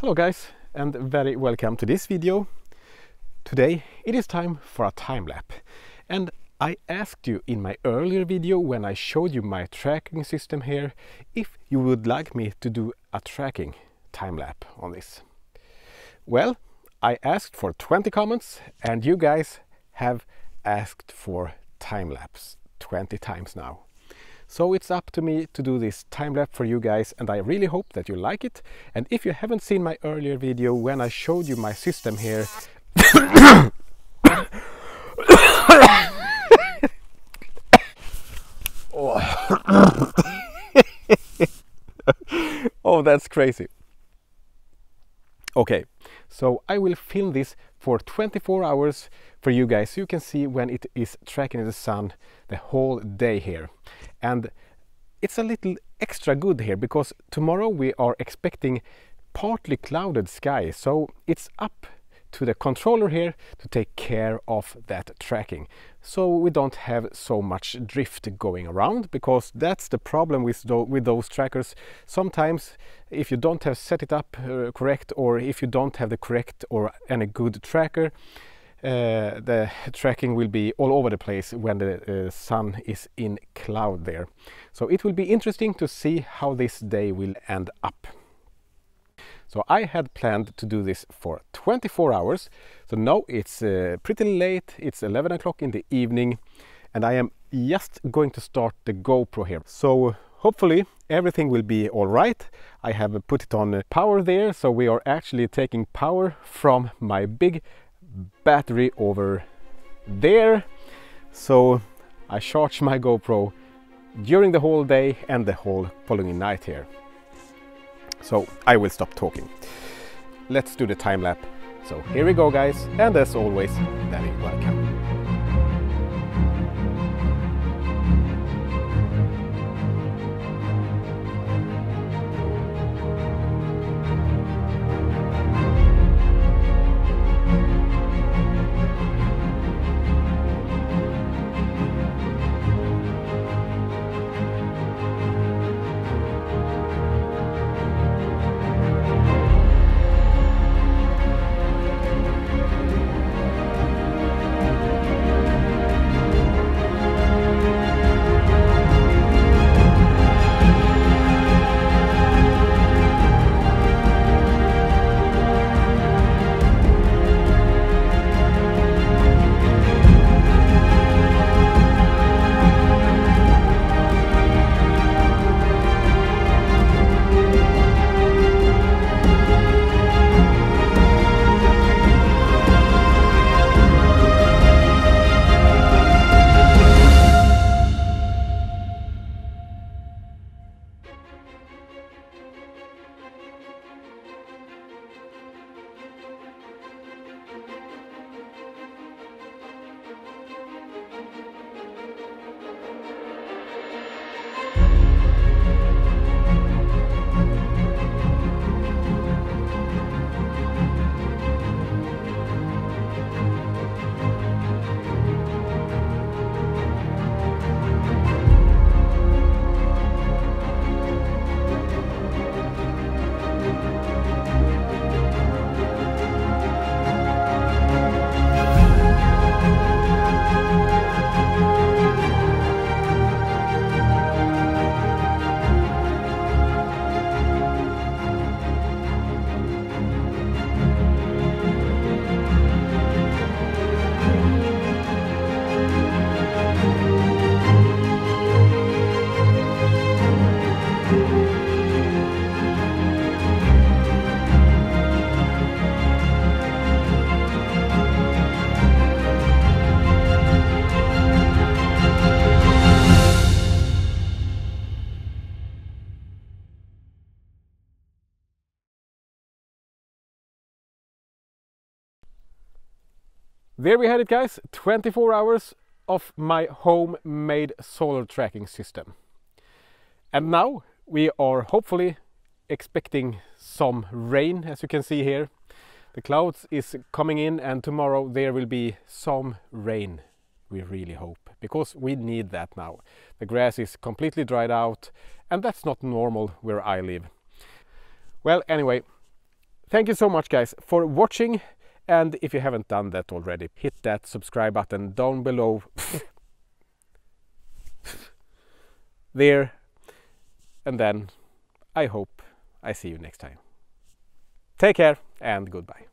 Hello guys and very welcome to this video. Today it is time for a time lapse and I asked you in my earlier video when I showed you my tracking system here if you would like me to do a tracking time lapse on this. Well, I asked for 20 comments and you guys have asked for time lapse 20 times now. So it's up to me to do this time lapse for you guys and I really hope that you like it. And if you haven't seen my earlier video when I showed you my system here oh. that's crazy. Okay, so I will film this for 24 hours for you guys. So you can see when it is tracking the sun the whole day here. And it's a little extra good here because tomorrow we are expecting partly clouded sky. So it's up to the controller here to take care of that tracking. So we don't have so much drift going around because that's the problem with, with those trackers. Sometimes if you don't have set it up uh, correct or if you don't have the correct or any good tracker uh, the tracking will be all over the place when the uh, sun is in cloud there so it will be interesting to see how this day will end up so I had planned to do this for 24 hours. So now it's uh, pretty late, it's 11 o'clock in the evening and I am just going to start the GoPro here. So hopefully everything will be all right. I have put it on power there, so we are actually taking power from my big battery over there. So I charge my GoPro during the whole day and the whole following night here. So I will stop talking. Let's do the time lapse. So here we go guys, and as always, very welcome. There we had it guys, 24 hours of my homemade solar tracking system. And now we are hopefully expecting some rain as you can see here. The clouds is coming in and tomorrow there will be some rain we really hope because we need that now. The grass is completely dried out and that's not normal where I live. Well anyway, thank you so much guys for watching and if you haven't done that already hit that subscribe button down below there and then I hope I see you next time. Take care and goodbye.